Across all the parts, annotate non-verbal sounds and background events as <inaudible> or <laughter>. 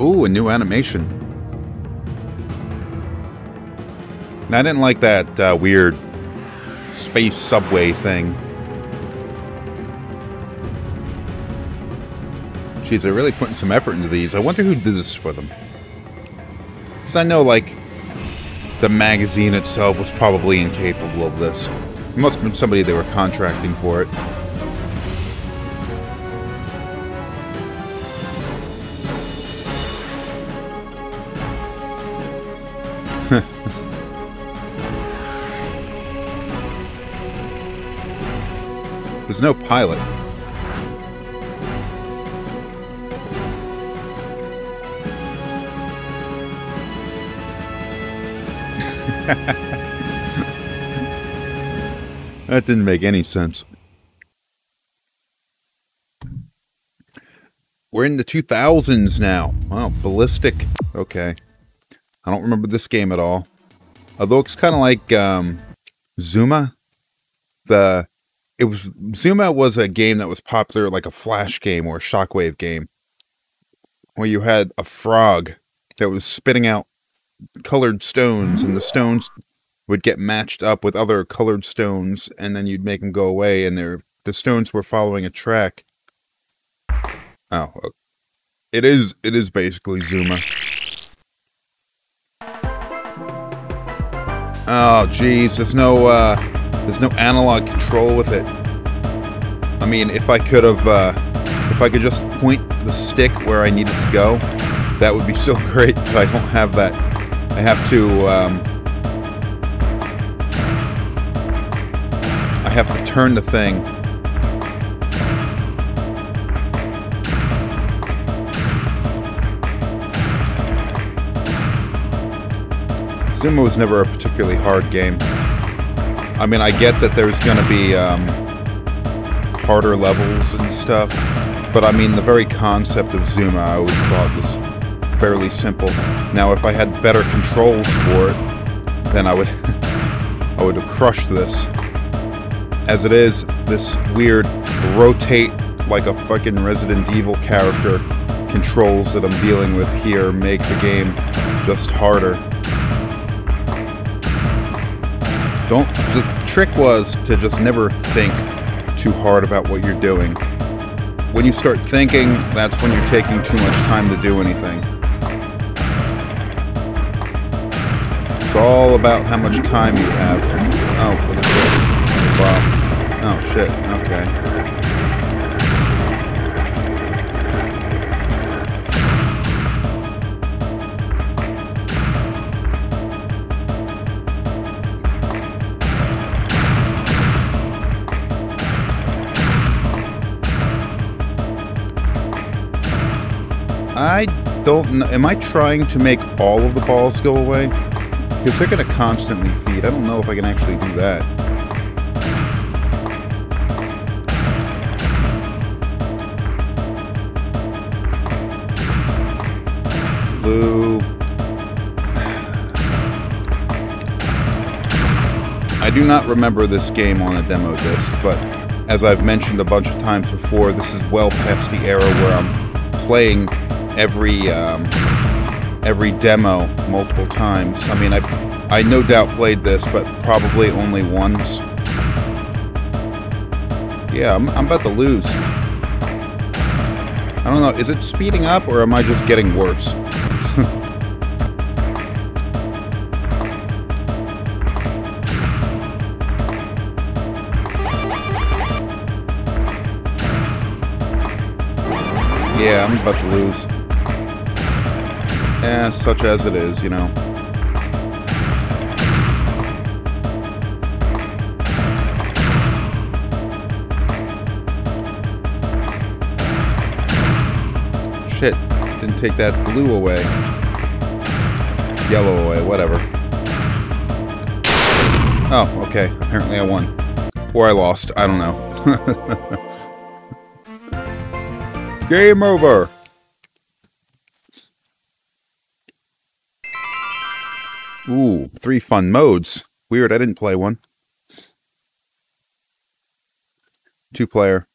Ooh, a new animation. And I didn't like that uh, weird space subway thing. Jeez, they're really putting some effort into these. I wonder who did this for them. Because I know, like, the magazine itself was probably incapable of this. It must have been somebody they were contracting for it. There's no pilot. <laughs> that didn't make any sense. We're in the 2000s now. Wow, Ballistic. Okay. I don't remember this game at all. Although it's kind of like um, Zuma. The it was Zuma was a game that was popular, like a flash game or a shockwave game, where you had a frog that was spitting out colored stones, and the stones would get matched up with other colored stones, and then you'd make them go away, and the stones were following a track. Oh, it is it is basically Zuma. Oh, jeez, there's no uh, there's no analog control with it. I mean, if I could have, uh, if I could just point the stick where I needed to go, that would be so <laughs> great. But I don't have that. I have to. Um, I have to turn the thing. Zuma was never a particularly hard game. I mean, I get that there's going to be um, harder levels and stuff, but I mean, the very concept of Zuma I always thought was fairly simple. Now, if I had better controls for it, then I would, <laughs> I would have crushed this. As it is, this weird rotate like a fucking Resident Evil character controls that I'm dealing with here make the game just harder. Don't, the trick was to just never think too hard about what you're doing. When you start thinking, that's when you're taking too much time to do anything. It's all about how much time you have. Oh, what is this? Wow. Oh, shit. Okay. Don't. Am I trying to make all of the balls go away? Because they're going to constantly feed. I don't know if I can actually do that. Blue. <sighs> I do not remember this game on a demo disc, but as I've mentioned a bunch of times before, this is well past the era where I'm playing every um, every demo multiple times. I mean, I I no doubt played this, but probably only once. Yeah, I'm, I'm about to lose. I don't know, is it speeding up or am I just getting worse? <laughs> yeah, I'm about to lose. Eh, such as it is, you know. Shit, didn't take that blue away. Yellow away, whatever. Oh, okay. Apparently I won. Or I lost. I don't know. <laughs> Game over! Ooh, three fun modes. Weird, I didn't play one. Two player.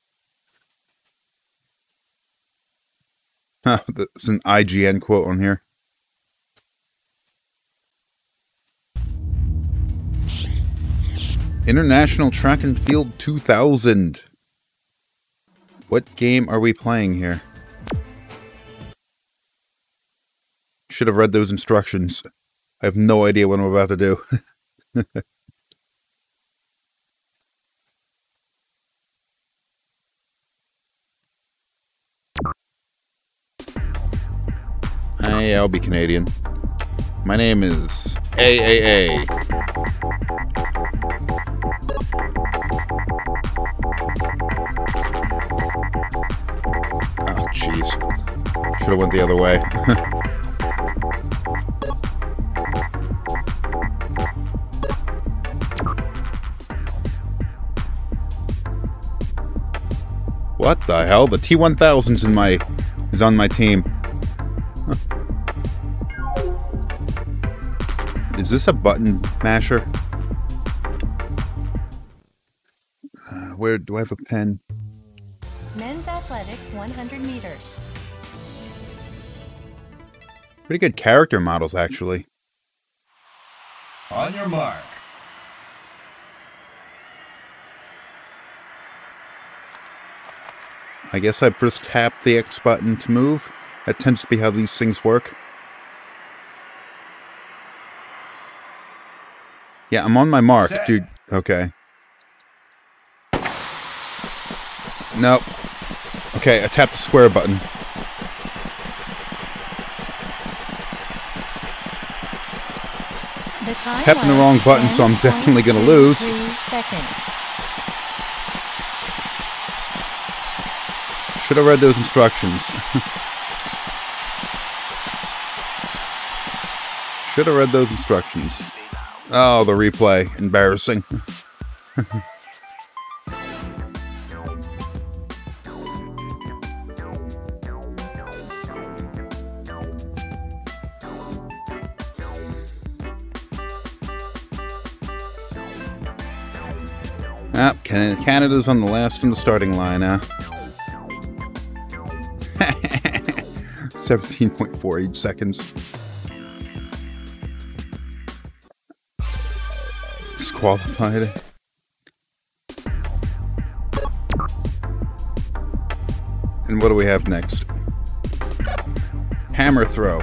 <laughs> There's an IGN quote on here. International Track and Field 2000. What game are we playing here? Should have read those instructions. I have no idea what I'm about to do. <laughs> Hey, I'll be Canadian. My name is AAA. Oh, ah, jeez. Should have went the other way. <laughs> what the hell? The T1000's in my is on my team. Is this a button masher? Uh, where do I have a pen? Men's athletics 100 meters. Pretty good character models, actually. On your mark. I guess I first tap the X button to move. That tends to be how these things work. Yeah, I'm on my mark, Set. dude. Okay. Nope. Okay, I tapped the square button. The Tapping the wrong button, so I'm definitely gonna lose. Seconds. Should have read those instructions. Should have read those instructions. Oh, the replay. Embarrassing. Ah, Canada's on the last in the starting line now. 17.48 seconds. Disqualified. And what do we have next? Hammer throw.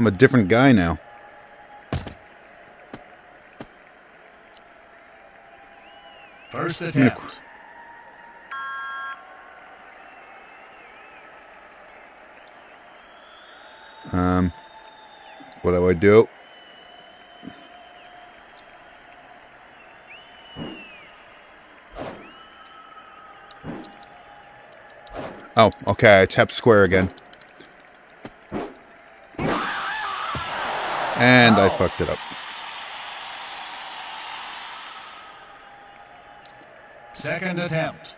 I'm a different guy now. First attempt. Um, what do I do? Oh, okay. I tapped square again. And I fucked it up. Second attempt.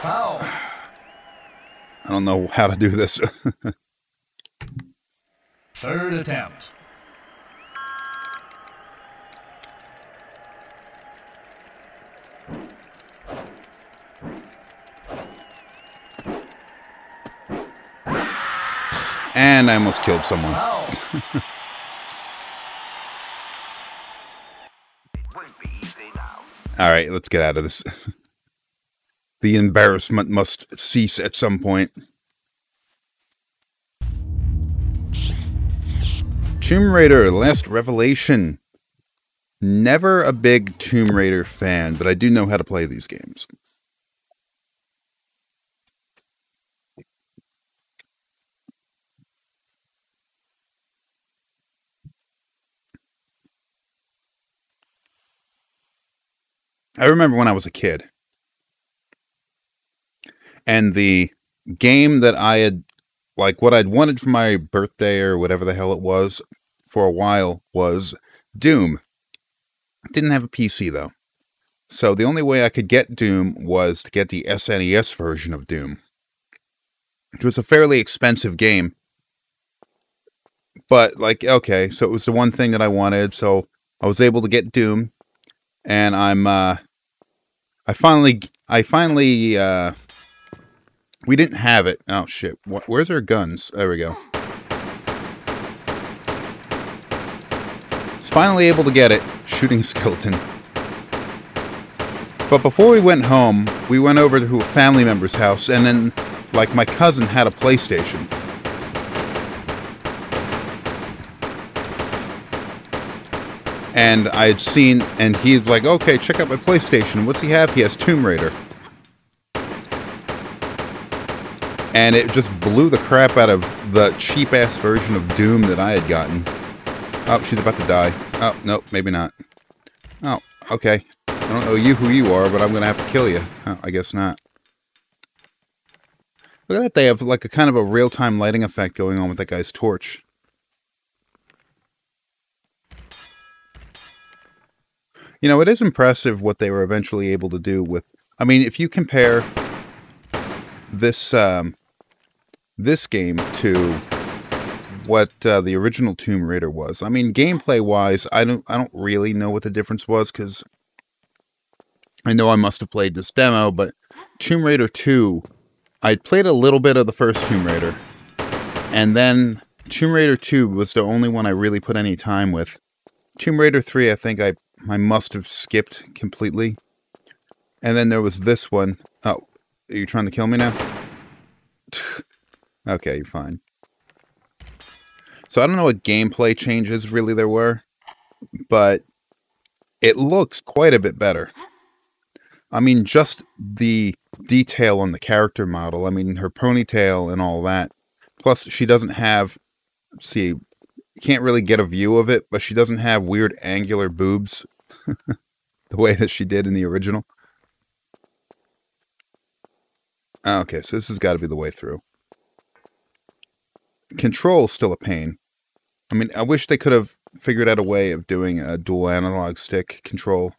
Foul. I don't know how to do this. <laughs> Third attempt. And I almost killed someone. <laughs> All right, let's get out of this. <laughs> the embarrassment must cease at some point. Tomb Raider Last Revelation. Never a big Tomb Raider fan, but I do know how to play these games. I remember when I was a kid. And the game that I had, like, what I'd wanted for my birthday or whatever the hell it was for a while was Doom. Didn't have a PC though. So the only way I could get Doom was to get the SNES version of Doom, which was a fairly expensive game. But, like, okay, so it was the one thing that I wanted. So I was able to get Doom. And I'm, uh, I finally, I finally, uh, we didn't have it. Oh shit! Where's our guns? There we go. Was finally able to get it. Shooting skeleton. But before we went home, we went over to a family member's house, and then, like, my cousin had a PlayStation. And I had seen, and he's like, okay, check out my PlayStation. What's he have? He has Tomb Raider. and it just blew the crap out of the cheap ass version of Doom that I had gotten. Oh, she's about to die. Oh, nope, maybe not. Oh, okay. I don't know you who you are, but I'm gonna have to kill you. Oh, I guess not. Look at that, they have like a kind of a real-time lighting effect going on with that guy's torch. You know, it is impressive what they were eventually able to do with. I mean, if you compare this um, this game to what uh, the original Tomb Raider was. I mean, gameplay wise, I don't I don't really know what the difference was because I know I must have played this demo, but Tomb Raider 2, I played a little bit of the first Tomb Raider, and then Tomb Raider 2 was the only one I really put any time with. Tomb Raider 3, I think I I must have skipped completely. And then there was this one. Oh, are you trying to kill me now? <laughs> okay, fine. So I don't know what gameplay changes really there were, but it looks quite a bit better. I mean, just the detail on the character model. I mean, her ponytail and all that. Plus, she doesn't have, see, can't really get a view of it, but she doesn't have weird angular boobs <laughs> the way that she did in the original. Ah, okay, so this has got to be the way through. Control's still a pain. I mean, I wish they could have figured out a way of doing a dual analog stick control.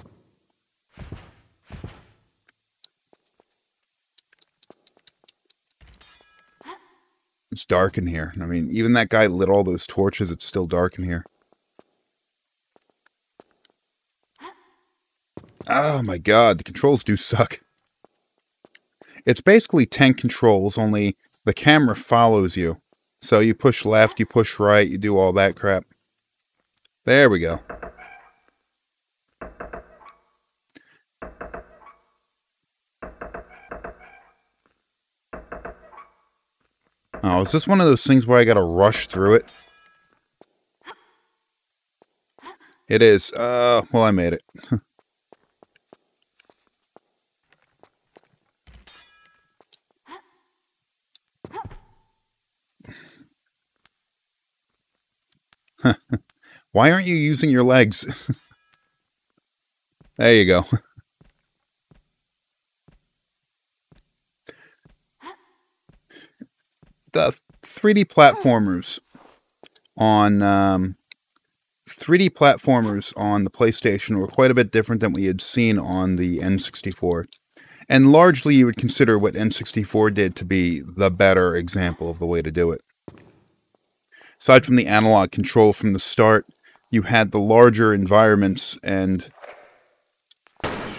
It's dark in here. I mean, even that guy lit all those torches, it's still dark in here. Oh my god, the controls do suck. It's basically tank controls, only the camera follows you. So you push left, you push right, you do all that crap. There we go. Oh, is this one of those things where I gotta rush through it? It is. Uh, well, I made it. <laughs> <laughs> Why aren't you using your legs? <laughs> there you go. <laughs> the 3D platformers on um, 3D platformers on the PlayStation were quite a bit different than we had seen on the N64. And largely, you would consider what N64 did to be the better example of the way to do it. Aside from the analog control from the start, you had the larger environments and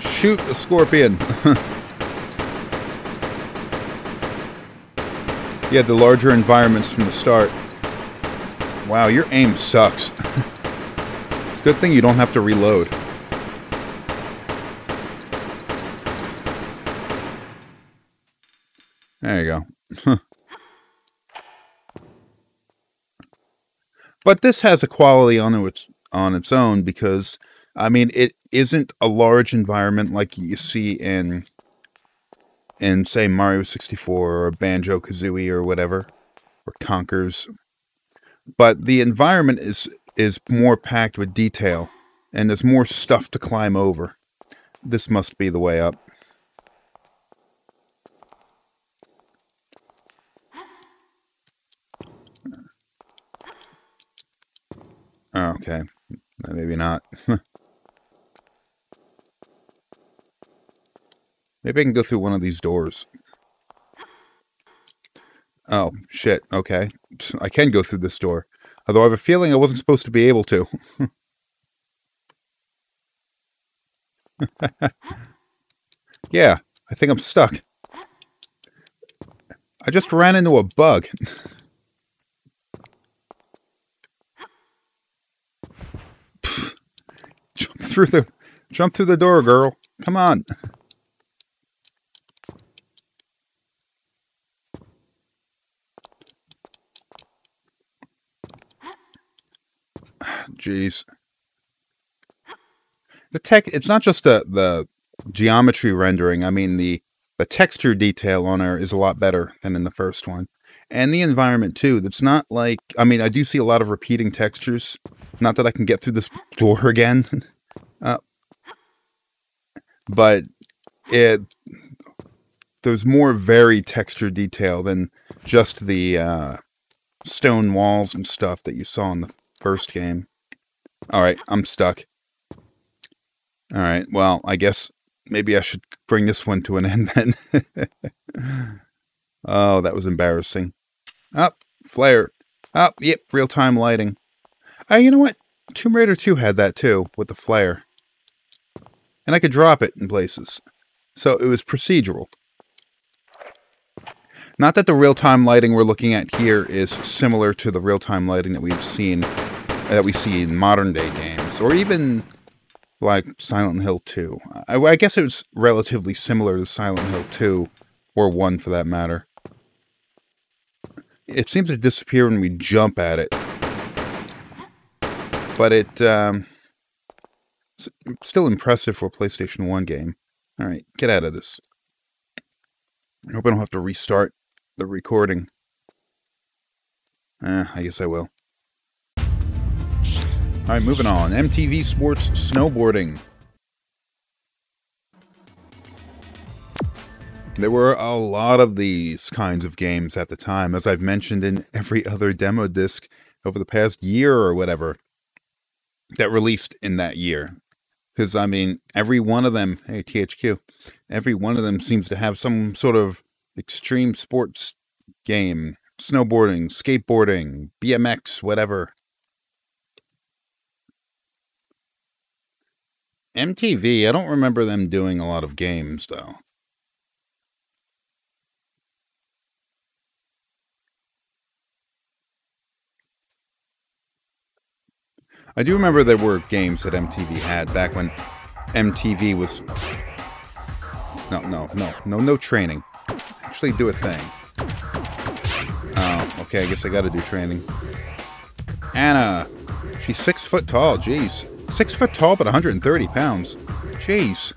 shoot a scorpion. <laughs> you had the larger environments from the start. Wow, your aim sucks. <laughs> good thing you don't have to reload. There you go. <laughs> but this has a quality on its on its own because I mean it isn't a large environment like you see in in say Mario 64 or Banjo Kazooie or whatever or Conkers. But the environment is is more packed with detail and there's more stuff to climb over. This must be the way up Oh, okay. Maybe not. <laughs> Maybe I can go through one of these doors. Oh, shit. Okay. <laughs> I can go through this door. Although I have a feeling I wasn't supposed to be able to. <laughs> yeah, I think I'm stuck. I just ran into a bug. Jump through the jump through the door, girl. Come on. <sighs> Jeez. The tech it's not just the the geometry rendering. I mean the the texture detail on her is a lot better than in the first one. And the environment too. That's not like I mean, I do see a lot of repeating textures. Not that I can get through this door again. <laughs> uh, but it there's more varied texture detail than just the uh, stone walls and stuff that you saw in the first game. All right, I'm stuck. All right, well, I guess maybe I should bring this one to an end then. <laughs> oh, that was embarrassing. Up, flare. Up, yep, real time lighting. Oh, you know what? Tomb Raider 2 had that too, with the flare. And I could drop it in places. So it was procedural. Not that the real time lighting we're looking at here is similar to the real time lighting that we've seen that we see in modern day games, or even like Silent Hill 2. I, I guess it was relatively similar to Silent Hill 2, or 1 for that matter. It seems to disappear when we jump at it. But it, um, still impressive for a PlayStation 1 game. Alright, get out of this. I hope I don't have to restart the recording. Eh, I guess I will. All right, moving on. MTV Sports Snowboarding. There were a lot of these kinds of games at the time, as I've mentioned in every other demo disc over the past year or whatever that released in that year. Because, I mean, every one of them, hey, THQ, every one of them seems to have some sort of extreme sports game snowboarding, skateboarding, BMX, whatever. MTV, I don't remember them doing a lot of games though. I do remember there were games that MTV had back when MTV was No, no, no, no, no training. Actually do a thing. Oh, okay, I guess I gotta do training. Anna. She's six foot tall, jeez. Six foot tall, but 130 pounds. Jeez.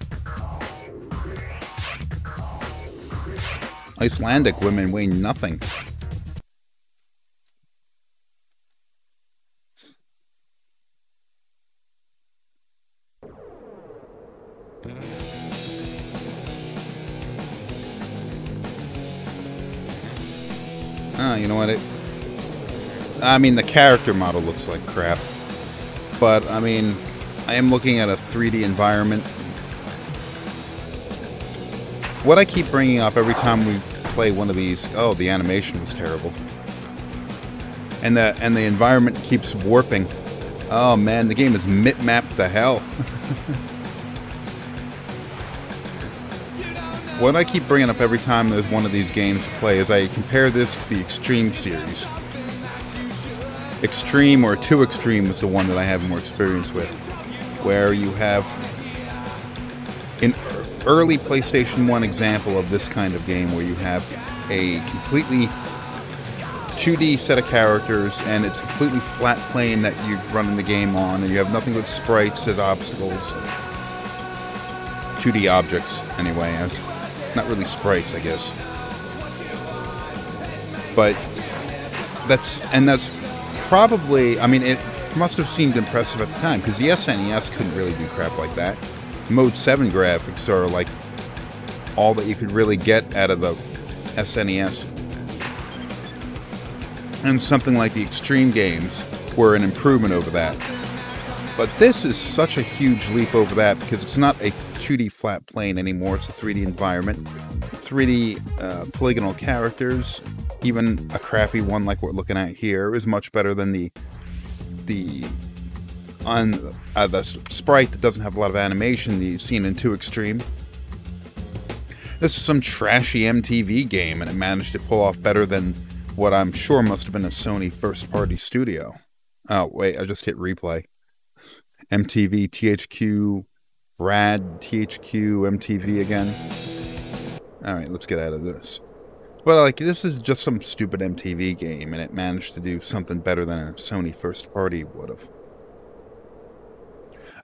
Icelandic women weigh nothing. Ah, you know what? It. I mean, the character model looks like crap, but I mean, I am looking at a 3D environment. What I keep bringing up every time we play one of these, oh, the animation was terrible, and the and the environment keeps warping. Oh man, the game is mip-mapped the hell. <laughs> what I keep bringing up every time there's one of these games to play is I compare this to the Extreme series. Extreme or 2 Extreme is the one that I have more experience with, where you have an early PlayStation 1 example of this kind of game where you have a completely 2D set of characters and it's a completely flat plane that you're running the game on and you have nothing but sprites as obstacles. 2D objects, anyway, as not really sprites, I guess. But that's and that's probably. I mean, it must have seemed impressive at the time because the SNES couldn't really do crap like that. Mode Seven graphics are like all that you could really get out of the SNES. and something like the Extreme games were an improvement over that. But this is such a huge leap over that because it's not a 2D flat plane anymore. It's a 3D environment, 3D uh, polygonal characters. Even a crappy one like we're looking at here is much better than the the on uh, the sprite that doesn't have a lot of animation you've seen in 2 Extreme. This is some trashy MTV game, and it managed to pull off better than what I'm sure must have been a Sony first party studio. Oh, wait, I just hit replay. MTV, THQ, Rad, THQ, MTV again. All right, let's get out of this. But like, this is just some stupid MTV game, and it managed to do something better than a Sony first party would have.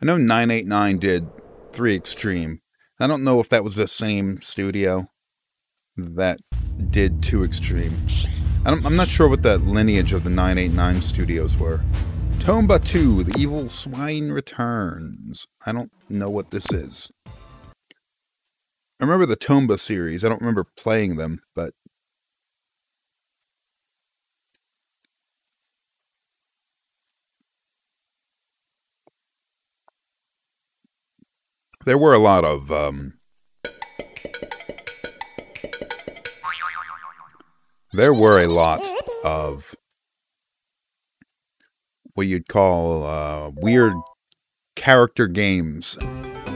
I know 989 did 3 Extreme. I don't know if that was the same studio that did 2 Extreme. I'm not sure what the lineage of the 989 studios were. Tomba 2, The Evil Swine Returns. I don't know what this is. I remember the Tomba series. I don't remember playing them, but there were a lot of um, there were a lot of what you'd call uh, weird character games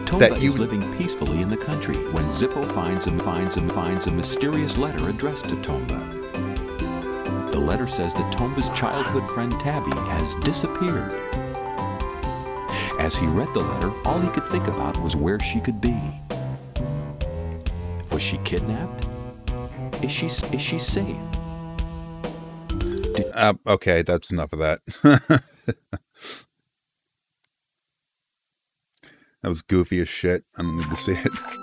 Tomba that you is living peacefully in the country when Zippo finds and finds and finds a mysterious letter addressed to Tomba. The letter says that Tomba's childhood friend Tabby has disappeared. As he read the letter, all he could think about was where she could be. Was she kidnapped? Is she is she safe? Uh, okay, that's enough of that. <laughs> that was goofy as shit. I don't need to see it.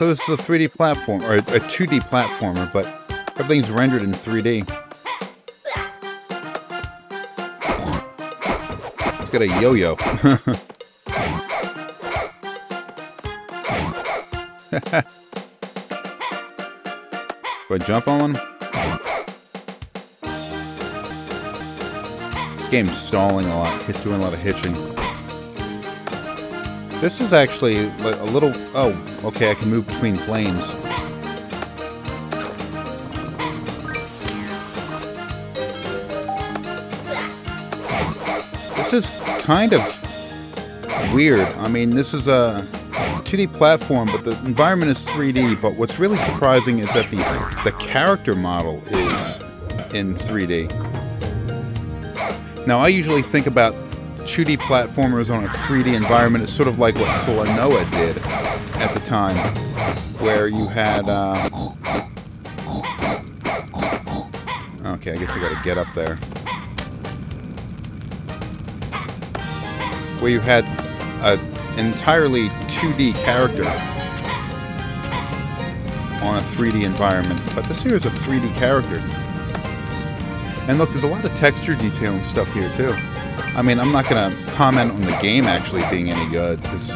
So this is a 3D platform, or a 2D platformer, but everything's rendered in 3D. It's got a yo-yo. <laughs> Do I jump on one? This game's stalling a lot, it's doing a lot of hitching. This is actually a little... Oh, okay, I can move between planes. This is kind of weird. I mean, this is a 2D platform, but the environment is 3D. But what's really surprising is that the, the character model is in 3D. Now, I usually think about 2D platformers on a 3D environment is sort of like what Klonoa did at the time, where you had. Uh... Okay, I guess I gotta get up there. Where you had an entirely 2D character on a 3D environment, but this here is a 3D character. And look, there's a lot of texture detailing stuff here too. I mean, I'm not going to comment on the game actually being any good, because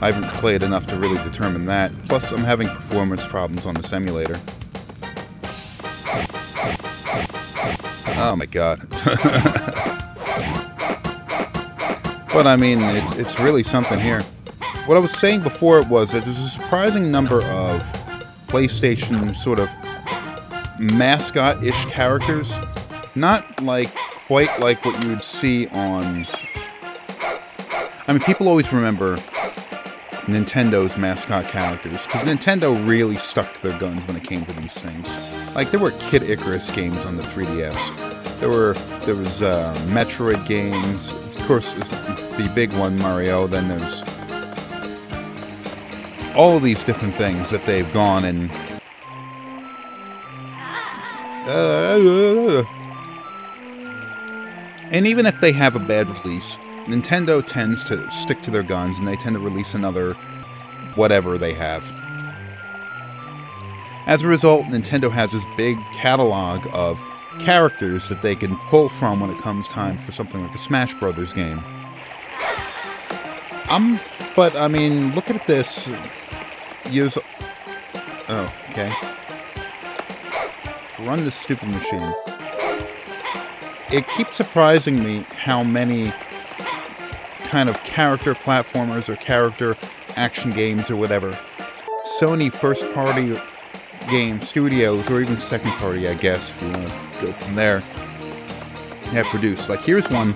I haven't played enough to really determine that. Plus, I'm having performance problems on the simulator. Oh my god. <laughs> but I mean, it's, it's really something here. What I was saying before was that there's a surprising number of PlayStation sort of mascot-ish characters. Not like quite like what you would see on. I mean, people always remember Nintendo's mascot characters because Nintendo really stuck to their guns when it came to these things. Like there were Kid Icarus games on the 3DS. There were there was uh, Metroid games. Of course, the big one Mario. Then there's all of these different things that they've gone and Uh, and even if they have a bad release, Nintendo tends to stick to their guns and they tend to release another whatever they have. As a result, Nintendo has this big catalog of characters that they can pull from when it comes time for something like a Smash Brothers game. Um, but I mean, look at this. Use. Oh, okay. Run this stupid machine. It keeps surprising me how many kind of character platformers or character action games or whatever Sony first party game studios or even second party, I guess, if you want to go from there, have produced. Like, here's one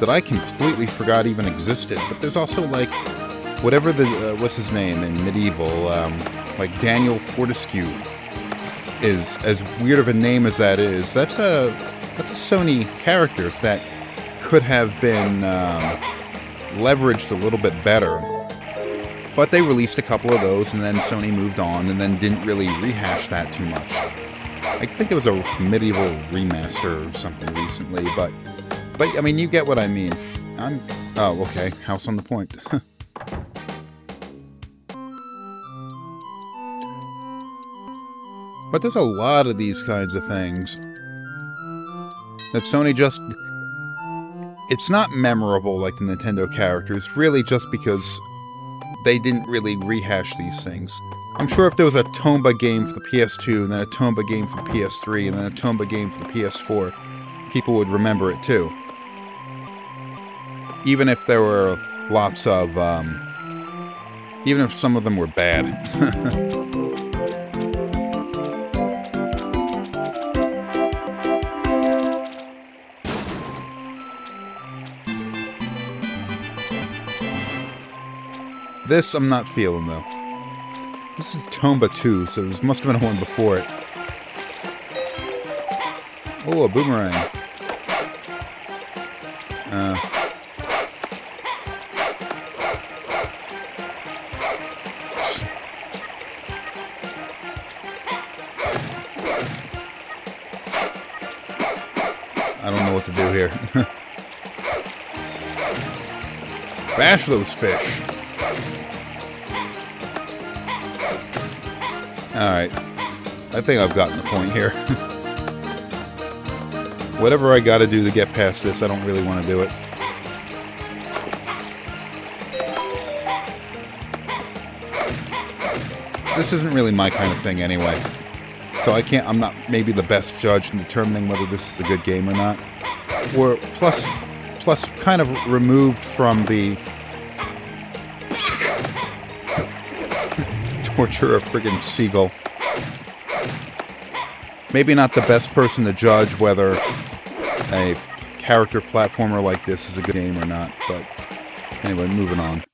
that I completely forgot even existed, but there's also like whatever the uh, what's his name in MediEvil, um, like Daniel Fortesque is as weird of a name as that is. That's a that's a Sony character that could have been um, leveraged a little bit better. But they released a couple of those, and then Sony moved on, and then didn't really rehash that too much. I think it was a MediEvil remaster or something recently, but but I mean, you get what I mean. I'm oh okay. House on the point. <laughs> but there's a lot of these kinds of things that Sony just it's not memorable like the Nintendo characters, really just because they didn't really rehash these things. I'm sure if there was a Tomba game for the PS2, and then a Tomba game for the PS3, and then a Tomba game for the PS4, people would remember it too. Even if there were lots of, um, even if some of them were bad. <laughs> This I'm not feeling though. This is Tomba 2, so this must have been one before it. Oh, a boomerang. Uh, I don't know what to do here. <laughs> Bash those fish. Alright. I think I've gotten the point here. <laughs> Whatever I gotta do to get past this, I don't really want to do it. This isn't really my kind of thing anyway. So I can't, I'm not maybe the best judge in determining whether this is a good game or not. Or plus, plus kind of removed from the torture a friggin' seagull. Maybe not the best person to judge whether a character platformer like this is a good game or not, but anyway, moving on.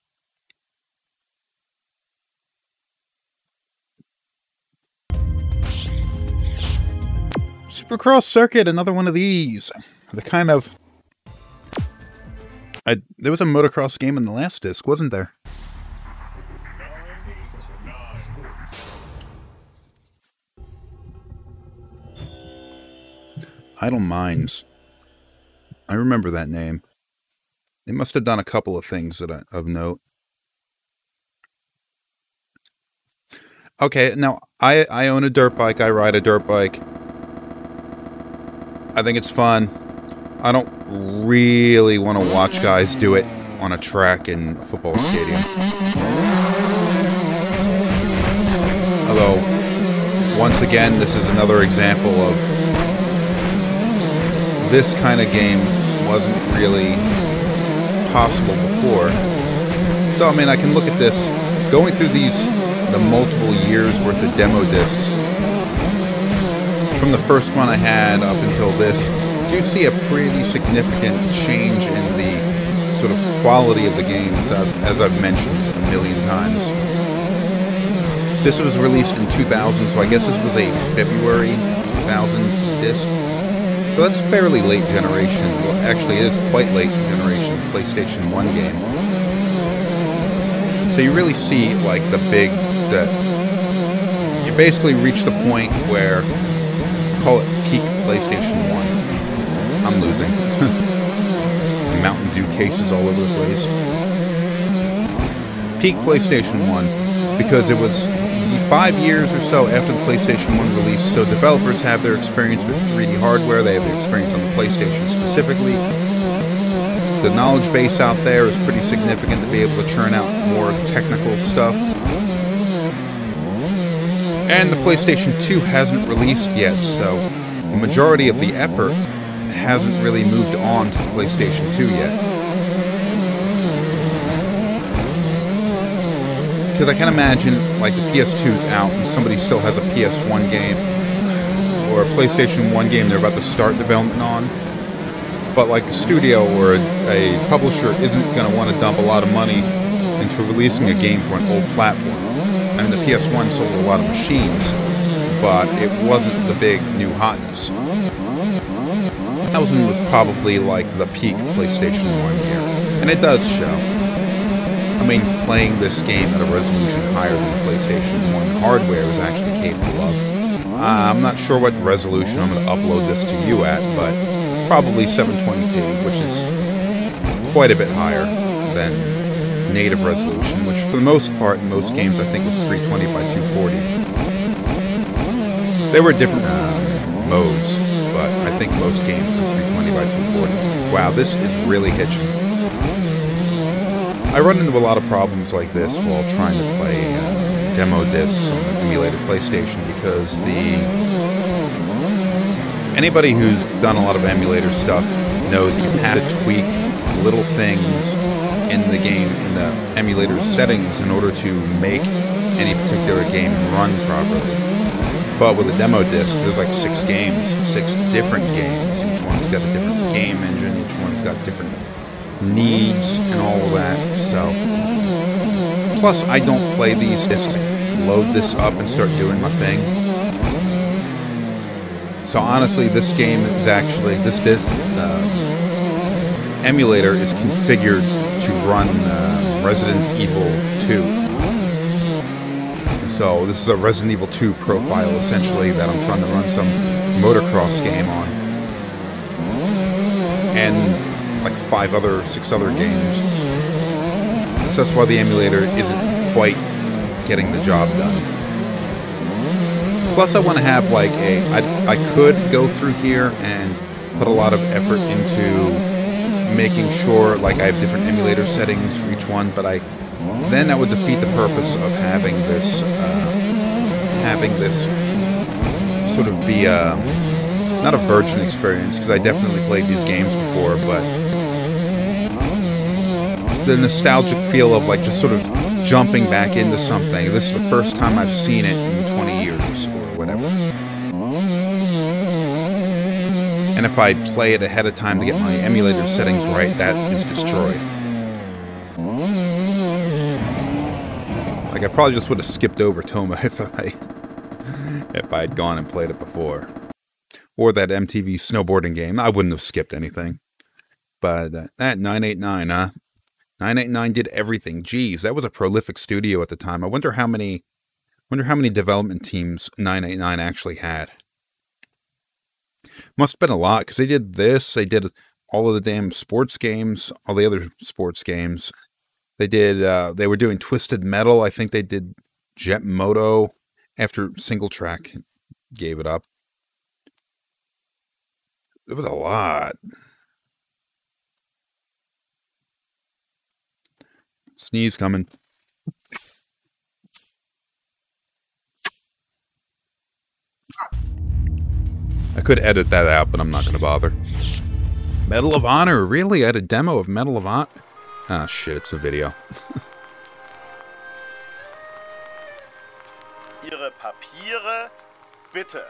Supercross Circuit, another one of these. The kind of. I, there was a motocross game in the last disc, wasn't there? Idol Minds. I remember that name. They must have done a couple of things that I, of note. Okay, now I I own a dirt bike. I ride a dirt bike. I think it's fun. I don't really want to watch guys do it on a track in a football stadium. Although, once again, this is another example of this kind of game wasn't really possible before. So, I mean, I can look at this, going through these, the multiple years worth of demo discs, from the first one I had up until this, do see a pretty significant change in the sort of quality of the games, as I've mentioned a million times. This was released in 2000, so I guess this was a February 2000 disc. So that's fairly late generation. Well, actually, it is quite late generation PlayStation 1 game. So you really see, like, the big... The, you basically reach the point where call it peak PlayStation 1. I'm losing. <laughs> Mountain Dew cases all over the place. Peak PlayStation 1 because it was five years or so after the PlayStation 1 released, so developers have their experience with 3D hardware, they have their experience on the PlayStation specifically. The knowledge base out there is pretty significant to be able to churn out more technical stuff. And the PlayStation 2 hasn't released yet, so the majority of the effort hasn't really moved on to the PlayStation 2 yet. Because I can imagine, like, the PS2's out and somebody still has a PS1 game or a PlayStation 1 game they're about to start development on. But, like, a studio or a, a publisher isn't going to want to dump a lot of money into releasing a game for an old platform. I mean, the PS1 sold a lot of machines, but it wasn't the big new hotness. 2000 was probably like the peak PlayStation 1 year, and it does show. I mean, playing this game at a resolution higher than PlayStation 1 hardware is actually capable of. Uh, I'm not sure what resolution I'm going to upload this to you at, but probably 720p, which is quite a bit higher than native resolution, which for the most part in most games I think was 320 by 240. There were different uh, modes, but I think most games were 320 by 240. Wow, this is really hitching. I run into a lot of problems like this while trying to play uh, demo discs on an emulated PlayStation because the anybody who's done a lot of emulator stuff knows you have to tweak little things in the game in the emulator settings in order to make any particular game run properly. But with a demo disc, there's like six games, six different games. Each one's got a different game engine. Each one's got different needs and all that. So, plus I don't play these discs. Load this up and start doing my thing. So honestly, this game is actually this disc uh, emulator is configured to run uh, Resident Evil 2. So this is a Resident Evil 2 profile essentially that I'm trying to run some motocross game on. And like five other, six other games. So that's why the emulator isn't quite getting the job done. Plus, I want to have like a. I, I could go through here and put a lot of effort into making sure like I have different emulator settings for each one, but I then that would defeat the purpose of having this uh, having this sort of be a not a virgin experience because I definitely played these games before, but the nostalgic feel of like just sort of jumping back into something. This is the first time I've seen it in 20 years or whatever. And if I play it ahead of time to get my emulator settings right, that is destroyed. Like I probably just would have skipped over Tomba <laughs> if I if I had gone and played it before. Or that MTV snowboarding game. I wouldn't have skipped anything. But uh, that 989, huh? 989 did everything. Geez, that was a prolific studio at the time. I wonder how many wonder how many development teams 989 actually had. Must have been a lot because they did this, they did all of the damn sports games, all the other sports games. They did uh, they were doing Twisted Metal. I think they did Jet Moto after SingleTrac gave it up. It was a lot. Sneeze coming. I could edit that out, but I'm not going to bother. Medal of Honor, really? I had a demo of Medal of Honor? Ah, shit, it's a video. <laughs> Ihre Papiere, bitte.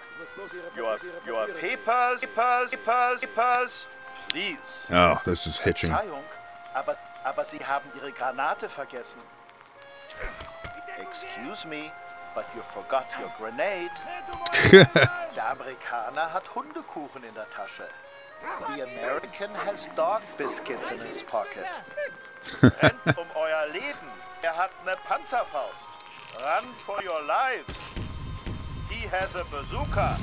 Your, your papers, papers, papers, papers, please. Oh, this is hitching. Aber Sie haben Ihre Granate vergessen. Excuse me, but you forgot your grenade. <laughs> Der Amerikaner hat Hundekuchen in der Tasche. The American has dog biscuits in his pocket. Rennt um euer Leben. Er hat eine Panzerfaust. Run for your lives. He has a bazooka.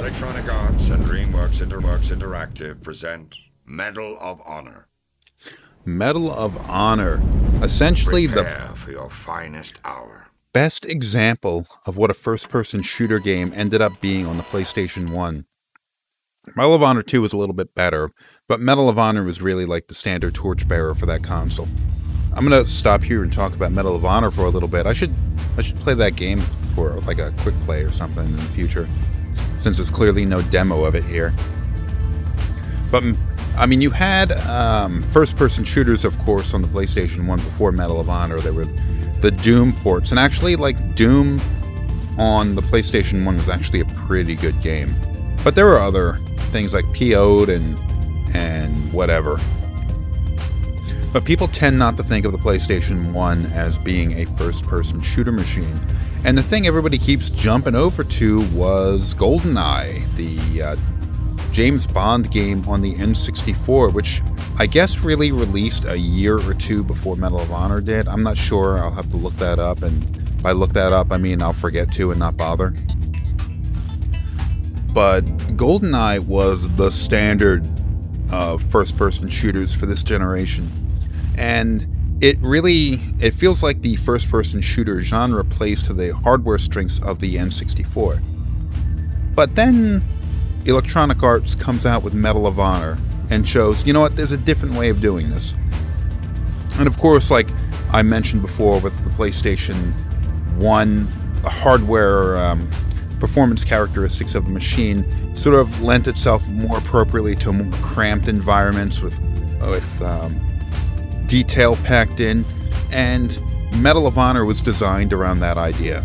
Electronic Arts and DreamWorks Interworks Interactive present Medal of Honor. Medal of Honor. Essentially, the for your finest hour. best example of what a first person shooter game ended up being on the PlayStation 1. Medal of Honor 2 was a little bit better, but Medal of Honor was really like the standard torchbearer for that console. I'm gonna stop here and talk about Medal of Honor for a little bit. I should I should play that game for like a quick play or something in the future, since there's clearly no demo of it here. But mm, I mean, you had um, first-person shooters, of course, on the PlayStation One before Medal of Honor. There were the Doom ports, and actually, like Doom on the PlayStation One was actually a pretty good game. But there were other things like PO'ed and and whatever. But people tend not to think of the PlayStation 1 as being a first person shooter machine. And the thing everybody keeps jumping over to was GoldenEye, the uh, James Bond game on the N64, which I guess really released a year or two before Medal of Honor did. I'm not sure. I'll have to look that up. And by look that up, I mean I'll forget to and not bother. But GoldenEye was the standard of first person shooters for this generation and it really it feels like the first person shooter genre plays to the hardware strengths of the N64. But then Electronic Arts comes out with Medal of Honor and shows, you know what, there's a different way of doing this. And of course, like I mentioned before with the PlayStation 1, the hardware um, performance characteristics of the machine sort of lent itself more appropriately to more cramped environments with with um, detail packed in, and Medal of Honor was designed around that idea.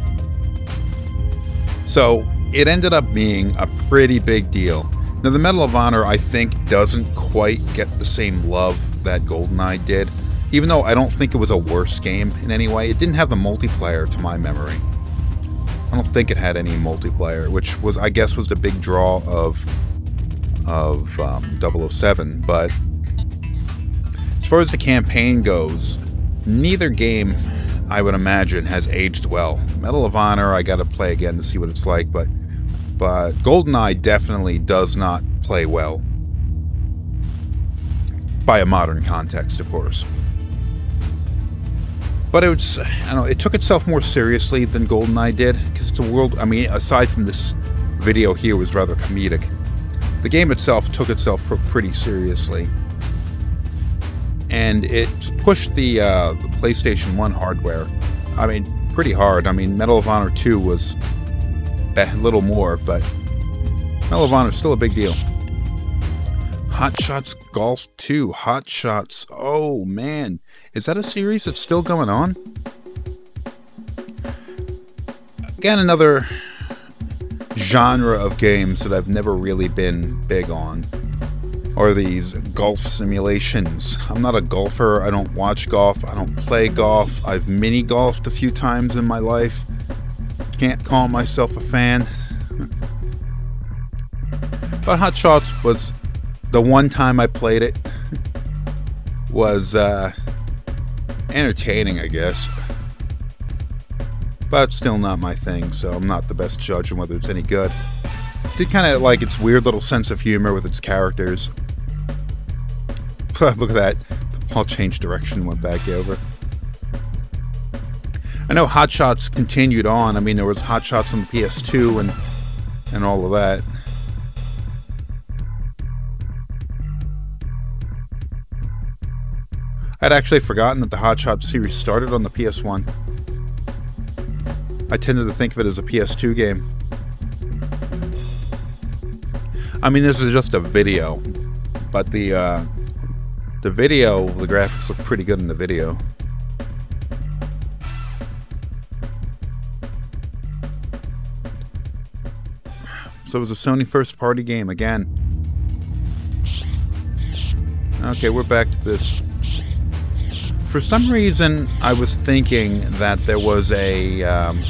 So it ended up being a pretty big deal. Now, the Medal of Honor, I think, doesn't quite get the same love that GoldenEye did, even though I don't think it was a worse game in any way. It didn't have the multiplayer to my memory. I don't think it had any multiplayer, which was, I guess, was the big draw of of um, 007. But as far as the campaign goes, neither game, I would imagine, has aged well. Medal of Honor, I got to play again to see what it's like, but but GoldenEye definitely does not play well by a modern context, of course. But it was, I don't know, it took itself more seriously than GoldenEye did because it's a world. I mean, aside from this video here, was rather comedic. The game itself took itself pr- pretty seriously and it pushed the, uh, the PlayStation 1 hardware. I mean, pretty hard. I mean, Medal of Honor 2 was a little more, but Medal of Honor is still a big deal. Hot Shots Golf 2, Hot Shots. Oh man, is that a series that's still going on? Again, another genre of games that I've never really been big on are these golf simulations. I'm not a golfer. I don't watch golf. I don't play golf. I've mini golfed a few times in my life. Can't call myself a fan. but Hot Shots was the one time I played it was uh, entertaining, I guess. But still not my thing, so I'm not the best judge on whether it's any good. Did kind of like its weird little sense of humor with its characters. <laughs> Look at that. The ball changed direction, went back over. I know Hot Shots continued on. I mean, there was Hot Shots on the PS2 and and all of that. I'd actually forgotten that the Hot Shots series started on the PS1. I tended to think of it as a PS2 game. I mean, this is just a video, but the uh, the video, the graphics look pretty good in the video. So it was a Sony first party game again. Okay, we're back to this. For some reason, I was thinking that there was a um,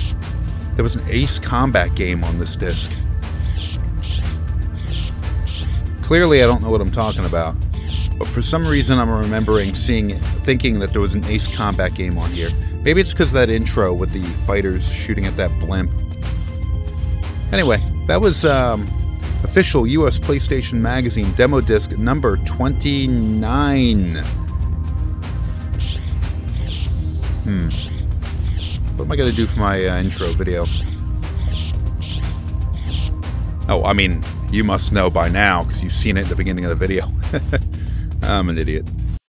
there was an Ace Combat game on this disc. Clearly, I don't know what I'm talking about, for some reason, I'm remembering seeing, thinking that there was an Ace Combat game on here. Maybe it's because of that intro with the fighters shooting at that blimp. Anyway, that was um, Official US PlayStation Magazine demo disc number 29. Hmm. What am I going to do for my uh, intro video? Oh, I mean, you must know by now because you've seen it at the beginning of the video. <laughs> I'm an idiot.